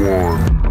one.